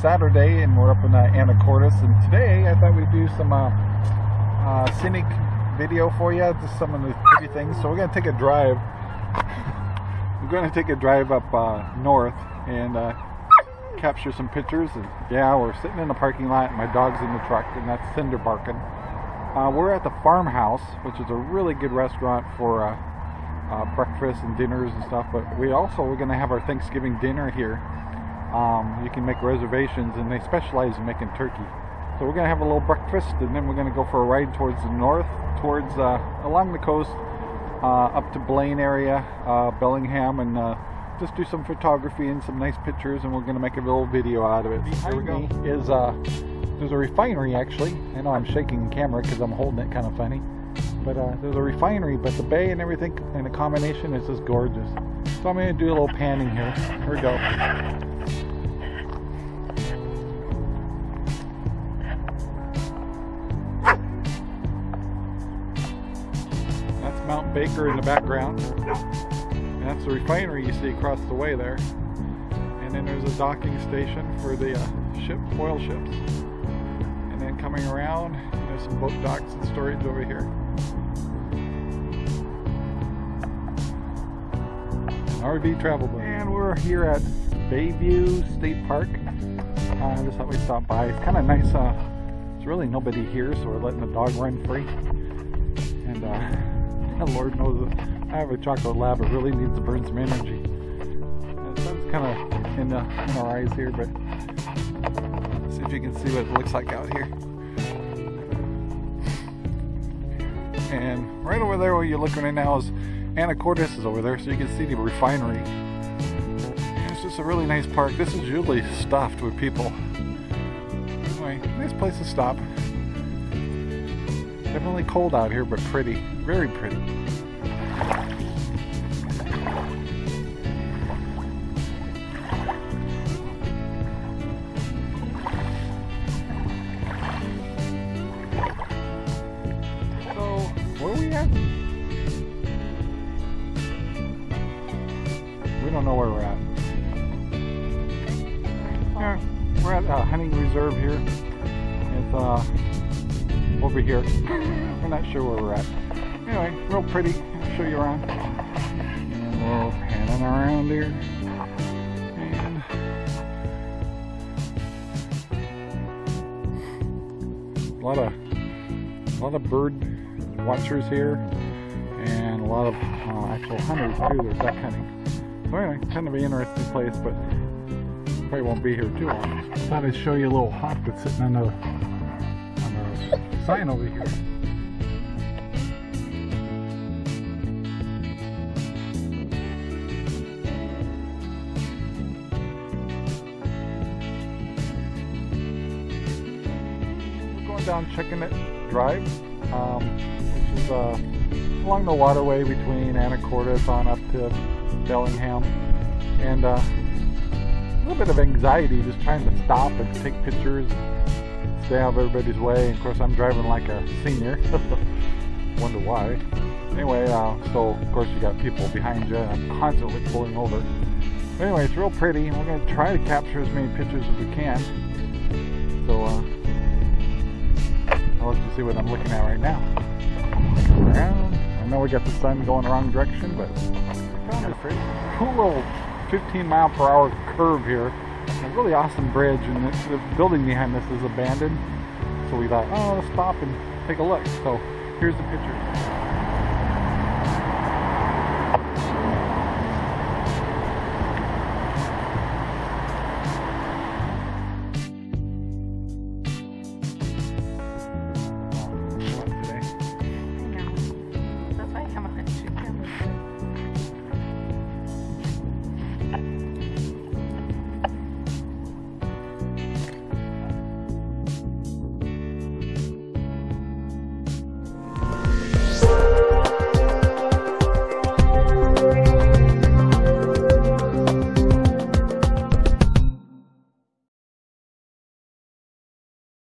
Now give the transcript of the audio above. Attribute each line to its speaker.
Speaker 1: Saturday and we're up in uh, Anacortes and today I thought we'd do some uh, uh, scenic video for you, just some of the pretty things. So we're to take a drive. We're to take a drive up uh, north and uh, capture some pictures. And yeah, we're sitting in the parking lot and my dog's in the truck and that's Cinder barking. Uh, we're at the Farmhouse, which is a really good restaurant for breakfast and dinners and stuff. But we also we're going to have our Thanksgiving dinner here. Um, you can make reservations, and they specialize in making turkey. So we're going to have a little breakfast, and then we're going to go for a ride towards the north, towards uh, along the coast, uh, up to Blaine area, uh, Bellingham, and uh, just do some photography and some nice pictures, and we're going to make a little video out of it. Behind me is uh, there's a refinery actually. I know I'm shaking the camera because I'm holding it kind of funny. But uh, there's a refinery, but the bay and everything and the combination is just gorgeous. So I'm going to do a little panning here. Here we go. Baker in the background. And that's the refinery you see across the way there. And then there's a docking station for the uh, ship, oil ships. And then coming around, there's some boat docks and storage over here. RV travel boat. And we're here at Bayview State Park. Uh, I just thought we'd stop by. It's kind of nice. Uh, there's really nobody here, so we're letting the dog run free. And uh, Lord knows that I have a chocolate lab. It really needs to burn some energy. The sun's kind of in, in our eyes here, but see if you can see what it looks like out here. And right over there where you're looking at now is Anacortes is over there, so you can see the refinery. It's just a really nice park. This is usually stuffed with people. Anyway, nice place to stop. Definitely cold out here, but pretty. Very pretty. So, where are we at? We don't know where we're at. Yeah, we're at a hunting reserve here. It's uh over here. we're not sure where we're at. Anyway, real pretty. I'll show you around. And we're panning around here. And a lot of a lot of bird watchers here and a lot of uh, actual hunters too. There's duck hunting. So anyway, kind of an interesting place, but probably won't be here too long. Thought I'd show you a little hawk that's sitting on the sign over here. We're going down Chuckanut Drive, um, which is uh, along the waterway between Anacortes on up to Bellingham. And uh, a little bit of anxiety just trying to stop and take pictures, stay out of everybody's way. And of course, I'm driving like a senior. Wonder why. Anyway, uh, so of course you got people behind you. I'm constantly pulling over. But anyway, it's real pretty. We're going to try to capture as many pictures as we can. So, uh, I'll let you see what I'm looking at right now. Around. I know we got the sun going the wrong direction, but kind of pretty. Cool little 15 mile per hour curve here. A really awesome bridge, and the, the building behind this is abandoned. So we thought, oh, let's stop and take a look. So here's the picture.